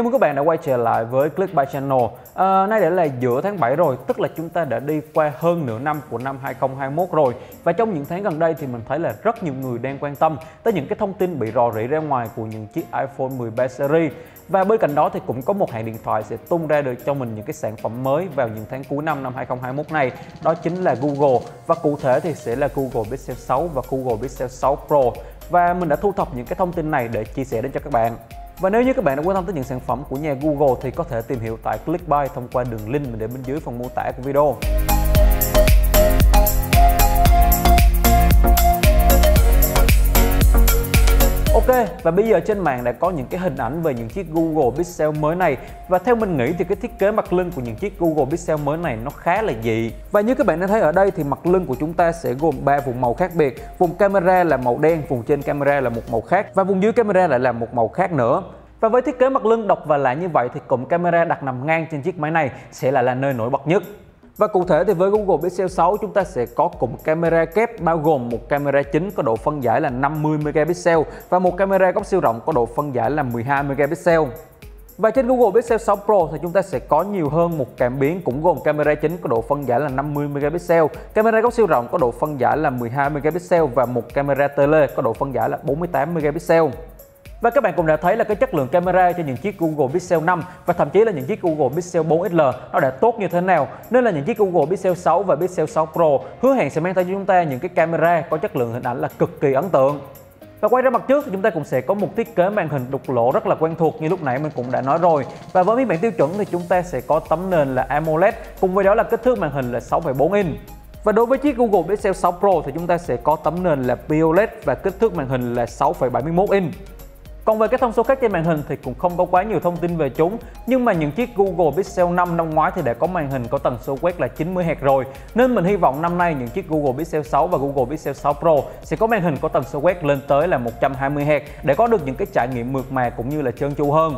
Chào mừng các bạn đã quay trở lại với Clickbait Channel. À, Nay đã là giữa tháng 7 rồi Tức là chúng ta đã đi qua hơn nửa năm của năm 2021 rồi. Và trong những tháng gần đây thì mình thấy là rất nhiều người đang quan tâm Tới những cái thông tin bị rò rỉ ra ngoài của những chiếc iPhone 13 series. Và bên cạnh đó thì cũng có một hãng điện thoại sẽ tung ra được cho mình những cái sản phẩm mới vào những tháng cuối năm năm 2021 này. Đó chính là Google. Và cụ thể thì sẽ là Google Pixel 6 và Google Pixel 6 Pro. Và mình đã thu thập những cái thông tin này để chia sẻ đến cho các bạn và nếu như các bạn đã quan tâm tới những sản phẩm của nhà Google thì có thể tìm hiểu tại Clickbuy thông qua đường link mình để bên dưới phần mô tả của video. Và bây giờ trên mạng đã có những cái hình ảnh về những chiếc Google Pixel mới này. Và theo mình nghĩ thì cái thiết kế mặt lưng của những chiếc Google Pixel mới này nó khá là dị. Và như các bạn đã thấy ở đây thì mặt lưng của chúng ta sẽ gồm 3 vùng màu khác biệt. Vùng camera là màu đen, vùng trên camera là một màu khác. Và vùng dưới camera lại là một màu khác nữa. Và với thiết kế mặt lưng độc và lạ như vậy thì cụm camera đặt nằm ngang trên chiếc máy này sẽ là là nơi nổi bật nhất. Và cụ thể thì với Google Pixel 6 chúng ta sẽ có cụm camera kép bao gồm một camera chính có độ phân giải là 50 megapixel và một camera góc siêu rộng có độ phân giải là 12 megapixel. Và trên Google Pixel 6 Pro thì chúng ta sẽ có nhiều hơn một cảm biến cũng gồm camera chính có độ phân giải là 50 megapixel, camera góc siêu rộng có độ phân giải là 12 megapixel và một camera tele có độ phân giải là 48 megapixel. Và các bạn cũng đã thấy là cái chất lượng camera cho những chiếc Google Pixel 5 và thậm chí là những chiếc Google Pixel 4 XL nó đã tốt như thế nào. Nên là những chiếc Google Pixel 6 và Pixel 6 Pro hứa hẹn sẽ mang tới cho chúng ta những cái camera có chất lượng hình ảnh là cực kỳ ấn tượng. Và quay ra mặt trước thì chúng ta cũng sẽ có một thiết kế màn hình đục lỗ rất là quen thuộc như lúc nãy mình cũng đã nói rồi. Và với phiên bản tiêu chuẩn thì chúng ta sẽ có tấm nền là AMOLED cùng với đó là kích thước màn hình là 6,4 inch. Và đối với chiếc Google Pixel 6 Pro thì chúng ta sẽ có tấm nền là POLED và kích thước màn hình là 6,71 inch. Còn về các thông số khác trên màn hình thì cũng không có quá nhiều thông tin về chúng, Nhưng mà những chiếc Google Pixel 5 năm ngoái thì đã có màn hình có tần số quét là 90Hz rồi Nên mình hy vọng năm nay những chiếc Google Pixel 6 và Google Pixel 6 Pro sẽ có màn hình có tần số quét lên tới là 120Hz Để có được những cái trải nghiệm mượt mà cũng như là trơn tru hơn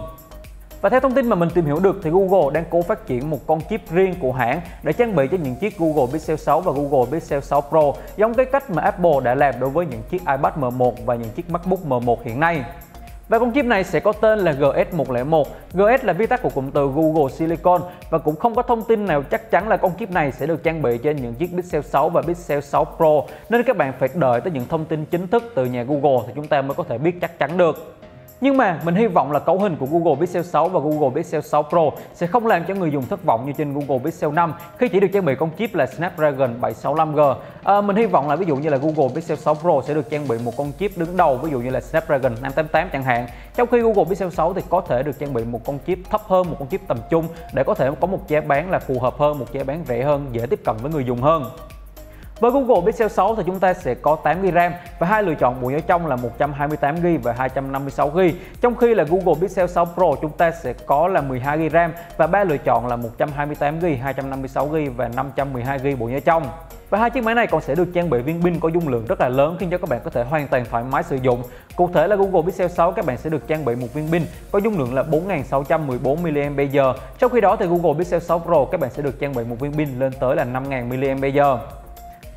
và theo thông tin mà mình tìm hiểu được thì Google đang cố phát triển một con chip riêng của hãng để trang bị cho những chiếc Google Pixel 6 và Google Pixel 6 Pro, giống cái cách mà Apple đã làm đối với những chiếc iPad M1 và những chiếc MacBook M1 hiện nay. Và con chip này sẽ có tên là GS101. GS là viết tắt của cụm từ Google Silicon và cũng không có thông tin nào chắc chắn là con chip này sẽ được trang bị trên những chiếc Pixel 6 và Pixel 6 Pro. Nên các bạn phải đợi tới những thông tin chính thức từ nhà Google thì chúng ta mới có thể biết chắc chắn được. Nhưng mà mình hy vọng là cấu hình của Google Pixel 6 và Google Pixel 6 Pro sẽ không làm cho người dùng thất vọng như trên Google Pixel 5 khi chỉ được trang bị con chip là Snapdragon 765G. À, mình hy vọng là ví dụ như là Google Pixel 6 Pro sẽ được trang bị một con chip đứng đầu ví dụ như là Snapdragon 588 chẳng hạn. Trong khi Google Pixel 6 thì có thể được trang bị một con chip thấp hơn, một con chip tầm trung để có thể có một giá bán là phù hợp hơn, một giá bán rẻ hơn, dễ tiếp cận với người dùng hơn. Với Google Pixel 6 thì chúng ta sẽ có 8GB RAM và hai lựa chọn bộ nhớ trong là 128GB và 256GB. Trong khi là Google Pixel 6 Pro chúng ta sẽ có là 12GB RAM và ba lựa chọn là 128GB, 256GB và 512GB bộ nhớ trong. Và hai chiếc máy này còn sẽ được trang bị viên pin có dung lượng rất là lớn khiến cho các bạn có thể hoàn toàn thoải mái sử dụng. Cụ thể là Google Pixel 6 các bạn sẽ được trang bị một viên pin có dung lượng là 4614 mAh. Trong khi đó thì Google Pixel 6 Pro các bạn sẽ được trang bị một viên pin lên tới là 5000 mAh.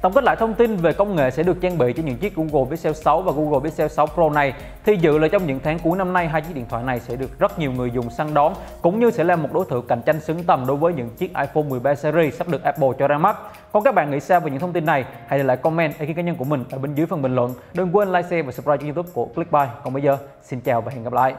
Tổng kết lại thông tin về công nghệ sẽ được trang bị cho những chiếc Google Pixel 6 và Google Pixel 6 Pro này thì dự là trong những tháng cuối năm nay hai chiếc điện thoại này sẽ được rất nhiều người dùng săn đón cũng như sẽ là một đối thủ cạnh tranh xứng tầm đối với những chiếc iPhone 13 series sắp được Apple cho ra mắt. Còn các bạn nghĩ sao về những thông tin này? Hãy để lại comment ý kiến cá nhân của mình ở bên dưới phần bình luận. Đừng quên like, share và subscribe cho YouTube của Clickbuy. Còn bây giờ, xin chào và hẹn gặp lại.